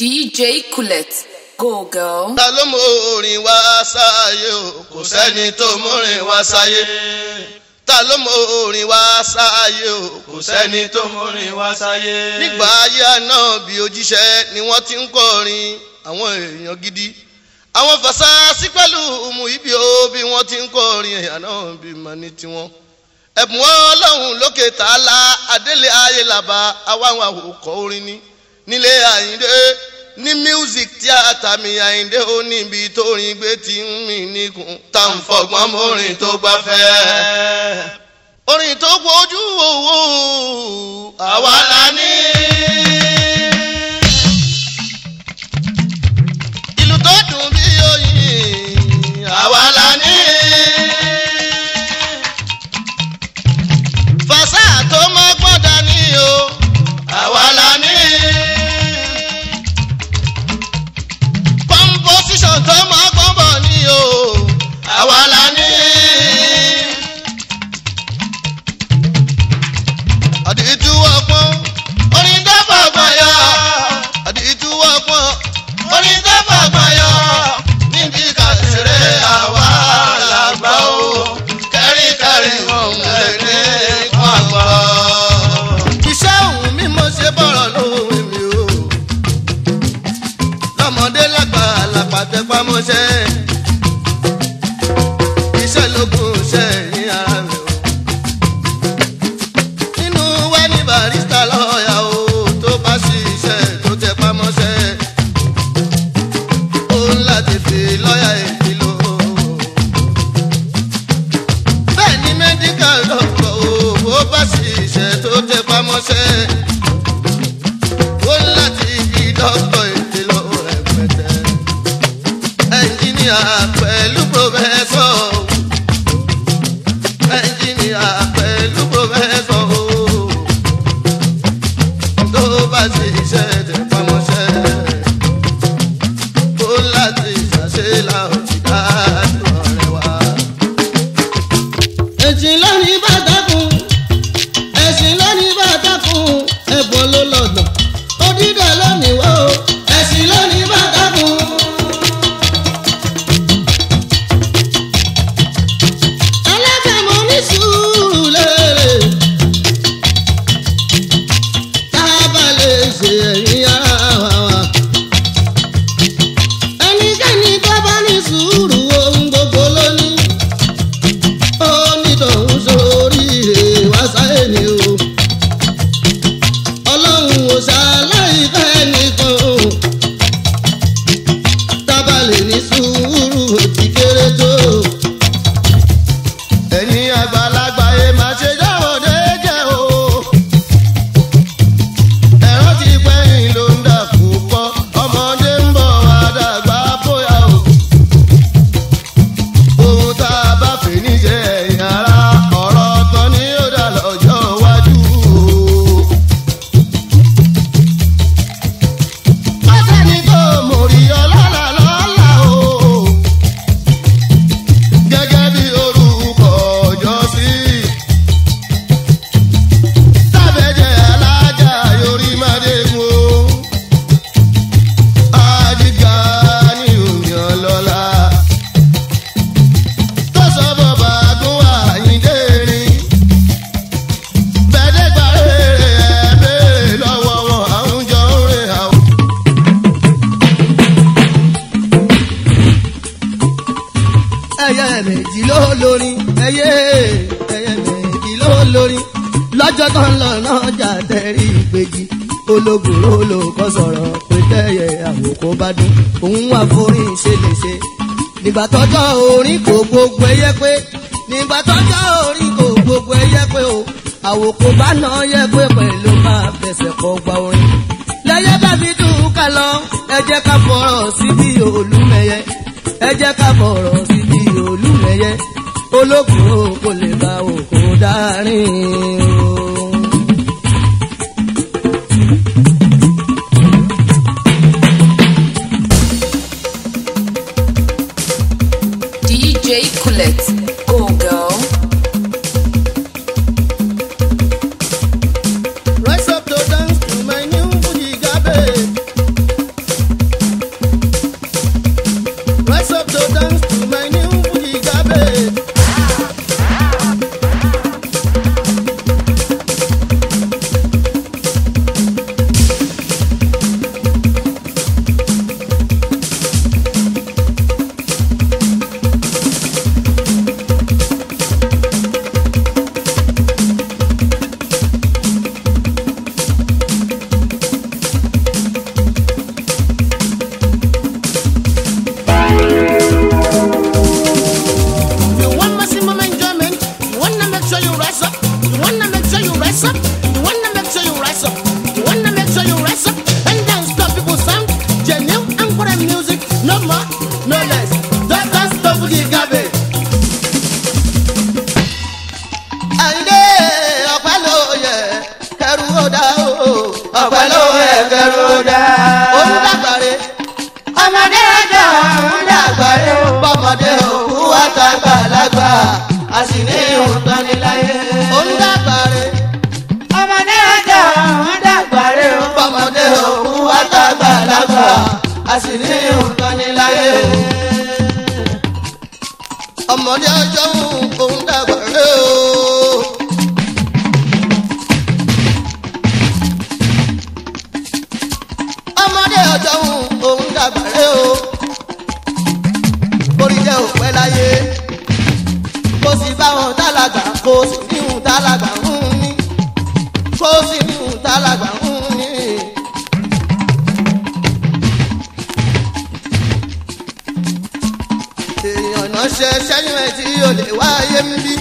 DJ Kulet go girl. ta orin wá sáyé o kò sẹ́ni tó mọrin wá sáyé ta orin wá sáyé o kò sẹ́ni tó mọrin wá sáyé. nígbà ayé àná bí òjíṣẹ́ ni wọ́n ti ń kọrin àwọn èèyàn gidi àwọn fàṣàṣì pẹ̀lú umu ibi o bí wọ́n ti ń kọrin èèyàn bí mà ní tiwọn. ẹ̀bùn ọlọ́run lókè tààlà adélé ayé làbà àwa àwọn àwòkọ́ orin ni nílé àyíndé ní music tíátà mi àyíndé ó níbi tó rin gbé ti ń mì níkùn tá n fọgbọ́n mórin tó bá fẹ́. orin tó gbójú òwò àwa la ní. méjì ológun olóòkọ sọ̀rọ̀ pé tẹ́yẹ àwòkọ bá dún òun wà forí ṣeléṣe nígbà tọ́jọ́ orin kò gbogbo ẹyẹ pé nígbà tọ́jọ́ orin kò gbogbo ẹyẹ pé o àwòkọ bá nà yẹ pé pẹ̀lú máa fẹsẹ̀ kọ gba orin lẹ́yẹ bá fi dùn ká lọ ẹ jẹ́ ká fọ̀rọ̀ síbi olúmẹyẹ ẹ jẹ́ ká fọ̀rọ̀ síbi olúmẹyẹ ológun kò lè bá òkú dárin o. àgbàlagbà a sì ní ìhùntaniláyé. ó ń dàgbàre. ọmọdé ọjà wọn dàgbàre ó bọmọdé òkú àtàgbàlagbà a sì ní ìhùntaniláyé. ọmọdé ọjọ́ òun dàgbàre ó. ọjọ́ òun kò sí ní ìhùntàlágbà ń ní kò sí ní ìhùntàlágbà ń ní. èèyàn náà ṣe sẹ́yìn ẹ̀ tí yóò lè wáyé ń bí.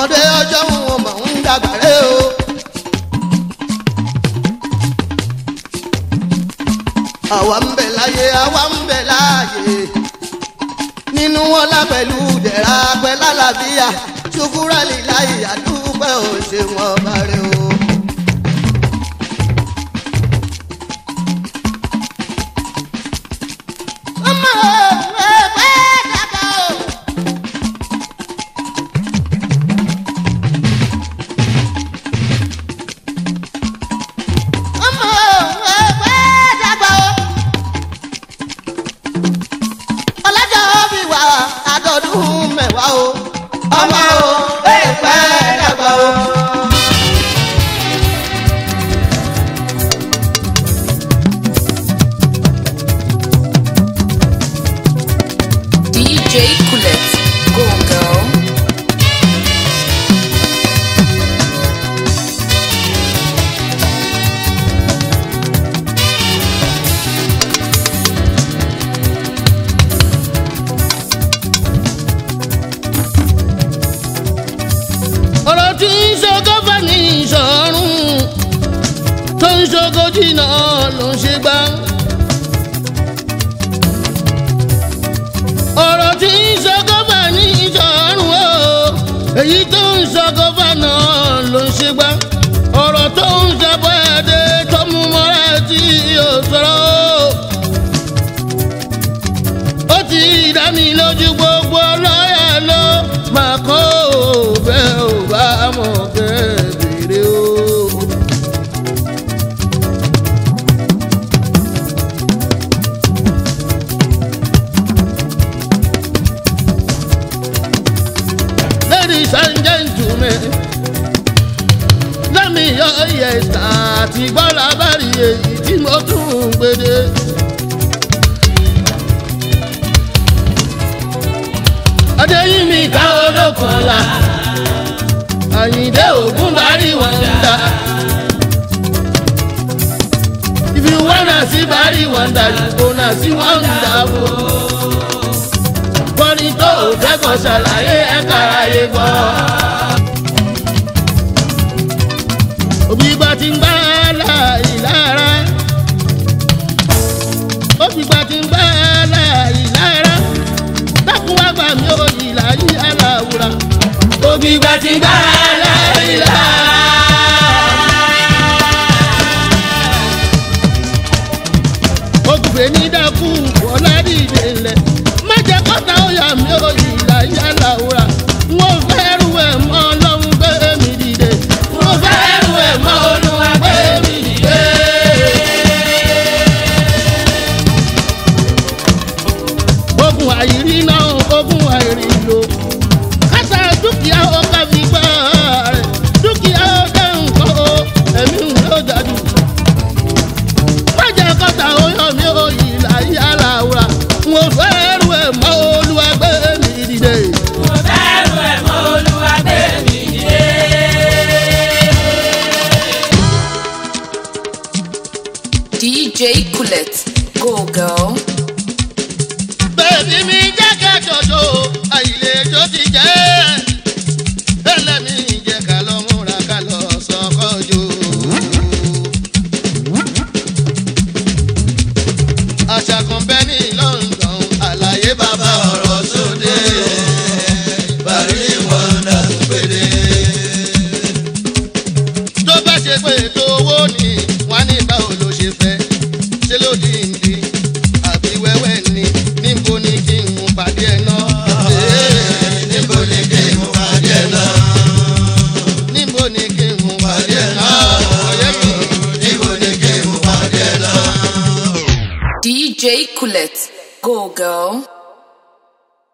ọmọdé ọjọ́ wọn. àwa ń bẹ láyé àwa ń bẹ láàyè nínú ọlá pẹ̀lú dẹ̀ra pẹ̀lú àlàáfíà ṣùkúrà lílá ìyá dúpẹ́ òṣèwọ̀n bá rẹ o. Coulette. Go on, girl. ọ̀rọ̀ tí ń ṣọkọ́ fani ìṣọ̀rùn ọ̀rọ̀ tí. èyí tó ń sọ gọ́fànà ló ń ṣe gbá ọ̀rọ̀ tó ń ṣe bọ́ ladies and gentlemen lẹ́mi ọ̀yẹ̀ àti gbọ́lá bárì èyí tí mo tún ń gbede. adéyìnmí ká olókùnla àyìndé ògún bárì wọn dá. if you wanna see bárì wọn dá you go na see wọn dá o kan ṣàlàyé ẹ̀ka ààyè gbọ́. òbí bá ti ń bá láàyè lára òbí bá ti ń bá láàyè lára dákun gbà mí òyìnlá yí aláwùrà. òbí bá ti ń bá láàyè lára.